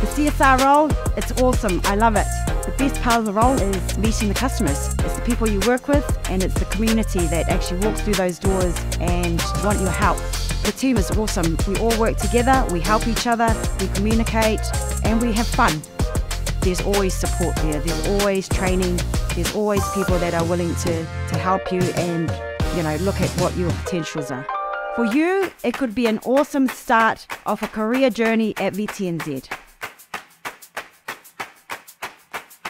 The CSR role, it's awesome. I love it. The best part of the role is meeting the customers. It's the people you work with and it's the community that actually walks through those doors and want your help. The team is awesome. We all work together, we help each other, we communicate, and we have fun. There's always support there, there's always training, there's always people that are willing to, to help you and you know look at what your potentials are. For you, it could be an awesome start of a career journey at VTNZ.